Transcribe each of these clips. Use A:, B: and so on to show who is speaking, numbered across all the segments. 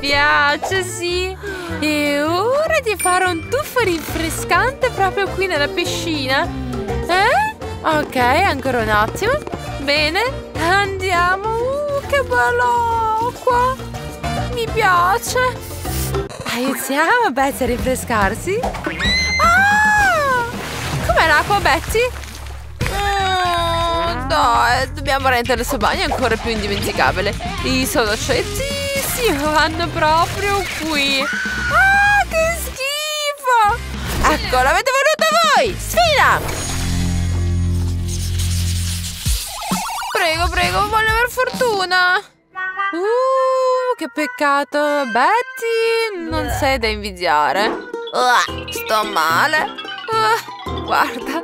A: piace, sì. E ora di fare un tuffo rinfrescante proprio qui nella piscina. Eh? Ok, ancora un attimo. Bene, andiamo. Uh, che bella acqua. Mi piace. Aiutiamo Betty a rinfrescarsi. Ah! L'acqua, Betty? Oh, dai, dobbiamo rendere il suo bagno ancora più indimenticabile. I solacetti si vanno proprio qui. Ah, che schifo! Ecco, l'avete voluto voi! Sfida! Prego, prego, voglio aver fortuna! Uh, che peccato! Betty, non sei da invidiare. Uh, sto male. Uh, guarda.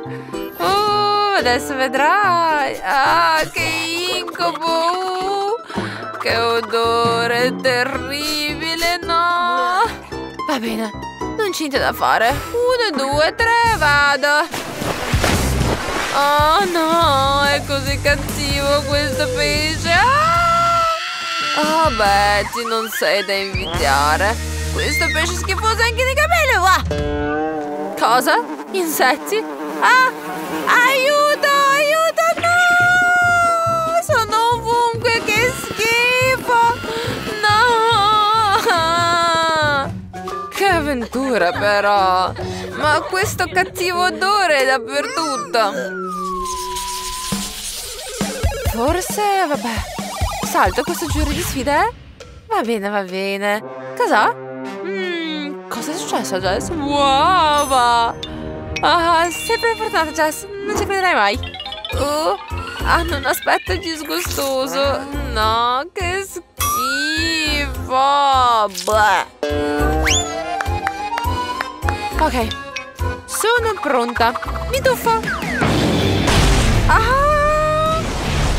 A: Uh, adesso vedrai. Ah, che incubo! Che odore terribile, no! Va bene, non c'è niente da fare. Uno, due, tre, vado. Oh no, è così cattivo questo pesce. Ah! Oh Betty, non sei da invidiare. Questo pesce schifoso anche di capelli, va! Cosa? Insetti? Ah! Aiuto, avventura però! Ma questo cattivo odore è dappertutto! Forse, vabbè. Salto questo giro di sfide? Eh? Va bene, va bene. Cosa? Mmm, cosa è successo, Jess? Uova! Ah, sempre fortunata, Jess. Non ci crederai mai. Oh, hanno un aspetto disgustoso. No, che schifo. Bleh. Ok, sono pronta. Mi tuffo. Ah!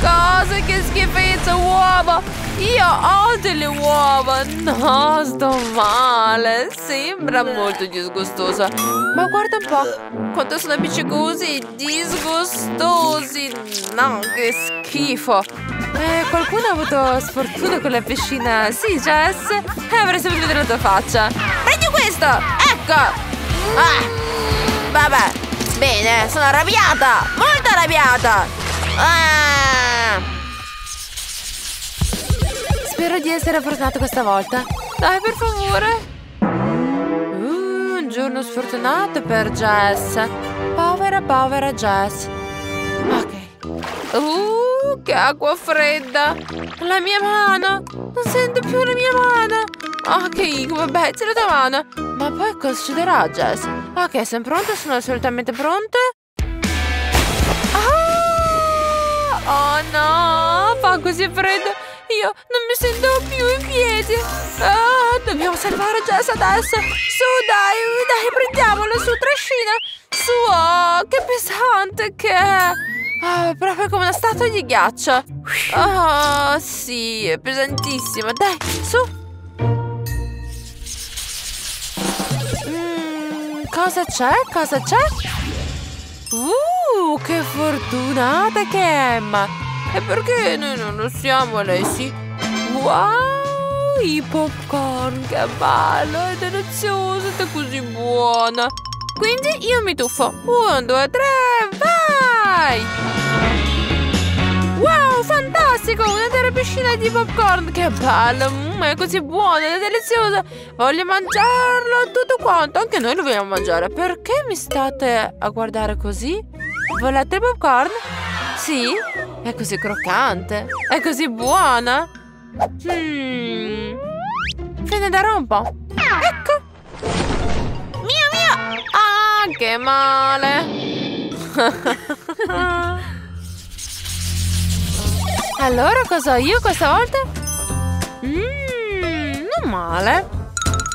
A: Cosa che schifezza, uova! Io ho delle uova! No, sto male! Sembra molto disgustosa. Ma guarda un po'! Quanto sono appiccicosi! Disgustosi! No, che schifo! Eh, qualcuno ha avuto sfortuna con la piscina? Sì, Jess? Eh, avrei sempre vedere la tua faccia! Prendi questo! Ecco! Ah! Vabbè! Bene, sono arrabbiata! Molto arrabbiata! Ah! Spero di essere fortunato questa volta. Dai, per favore. Uh, un giorno sfortunato per Jess. Povera, povera Jess. Ok. Uh, che acqua fredda. La mia mano. Non sento più la mia mano. Che incubo. Vabbè, c'è la tua mano. Ma poi cosa succederà, Jess? Ok, sono pronte? Sono assolutamente pronte? Oh no, fa così freddo. Io non mi sento più in piedi. Ah, dobbiamo salvare Jess adesso. Su, dai, dai, prendiamola su, trascina. Su, oh, che pesante che è. Oh, proprio come una statua di ghiaccio. Oh, sì, è pesantissima. Dai, su. Cosa c'è? Cosa c'è? Uh, che fortunata che è Emma! E perché noi non lo siamo, lei sì? Wow, i popcorn, che bello, è delizioso è così buona! Quindi io mi tuffo. Un, due, tre, vai! Wow, fantastico! Un'intera piscina di popcorn! Che bello! Mm, è così buono, è delizioso! Voglio mangiarlo tutto quanto! Anche noi lo vogliamo mangiare! Perché mi state a guardare così? Volete popcorn? Sì? È così croccante! È così buona! Hmm... Ve ne darò un po'! Ecco! Mio mio! Ah, che male! Allora cosa ho io questa volta? Mmm, non male.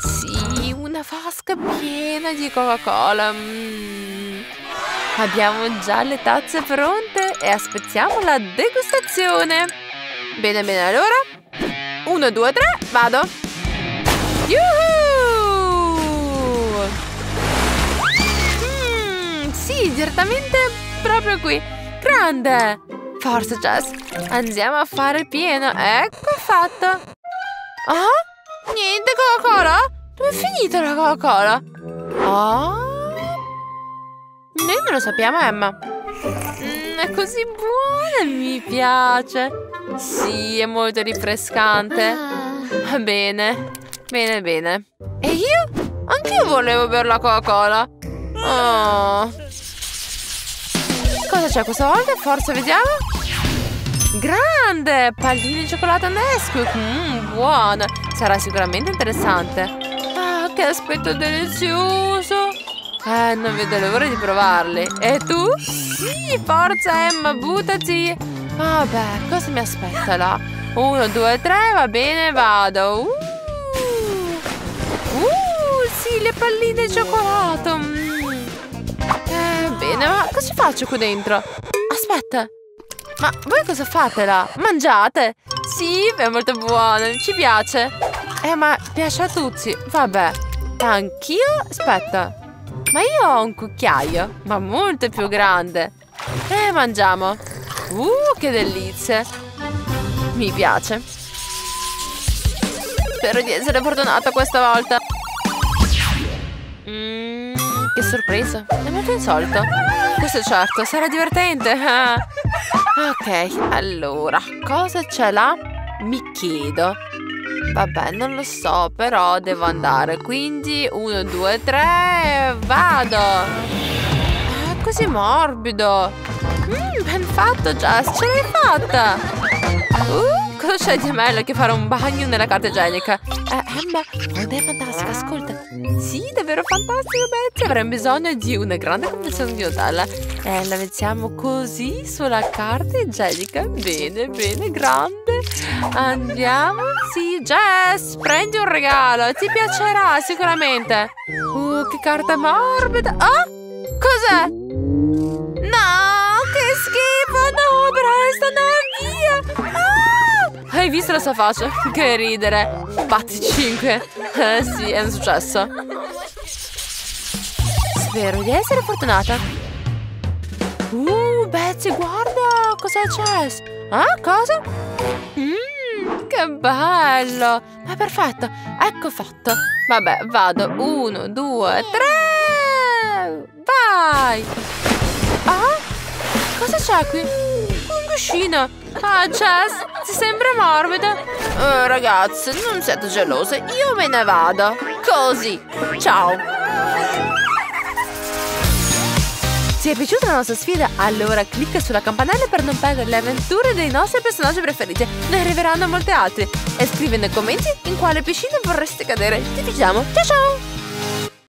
A: Sì, una vasca piena di Coca-Cola. Mm. Abbiamo già le tazze pronte e aspettiamo la degustazione. Bene, bene, allora. Uno, due, tre, vado. Yuhu! Mm, sì, direttamente proprio qui. Grande! Forza, Jess. Andiamo a fare pieno. Ecco fatto. Ah? Niente Coca-Cola? Dove è finita la Coca-Cola? Oh? Noi non lo sappiamo, Emma. Mm, è così buona, mi piace. Sì, è molto rinfrescante. Ah. Bene, bene, bene. E io? Anch'io volevo bere la Coca-Cola. Oh. Cosa c'è questa volta? Forza, vediamo. Grande! Palline di cioccolato Nesquik. Mmm, buona. Sarà sicuramente interessante. Ah, che aspetto delizioso. Eh, non vedo l'ora di provarli. E tu? Sì, forza Emma, buttati. Vabbè, cosa mi aspetta là? Uno, due, tre, va bene, vado. Uh, uh sì, le palline di cioccolato. Mm. Eh, bene, ma cosa faccio qui dentro? Aspetta. Ma voi cosa fate là? Mangiate? Sì, è molto buono, ci piace. Eh, ma piace a tutti. Vabbè. Anch'io? Aspetta. Ma io ho un cucchiaio, ma molto più grande. E mangiamo. Uh, che delizie. Mi piace. Spero di essere fortunata questa volta. Mmm, che sorpresa. È molto insolito. Questo certo, sarà divertente. ok, allora, cosa c'è là? Mi chiedo. Vabbè, non lo so, però devo andare. Quindi, uno, due, tre, vado! È così morbido! Mmm, ben fatto, Jess, ce l'hai fatta! Uh, cosa c'è di meglio che fare un bagno nella carta igienica? Eh, Emma, non è fantastico, ascolta. Sì, davvero fantastico, Betty. Avremmo bisogno di una grande confezione di Nutella. Eh, la mettiamo così sulla carta igienica. Bene, bene, grande. Andiamo. Sì, Jess, prendi un regalo. Ti piacerà sicuramente. Uh, che carta morbida. Ah, cos'è? No, che schifo. No, presto, no! Hai visto la sua faccia? Che ridere. Batti 5. Eh sì, è un successo. Spero di essere fortunata. Uh, Betsy, guarda! Cosa c'è? Ah, cosa? Mmm, che bello! Ma perfetto, ecco fatto. Vabbè, vado. Uno, due, tre! Vai! Ah? Cosa c'è qui? Cuscino. Ah, Jess, ti sembra morbido? Oh, ragazzi, non siete gelose. Io me ne vado. Così. Ciao. Ti è piaciuta la nostra sfida? Allora clicca sulla campanella per non perdere le avventure dei nostri personaggi preferiti. Ne arriveranno molte altre. E scrivi nei commenti in quale piscina vorresti cadere. Ti diciamo. Ciao ciao!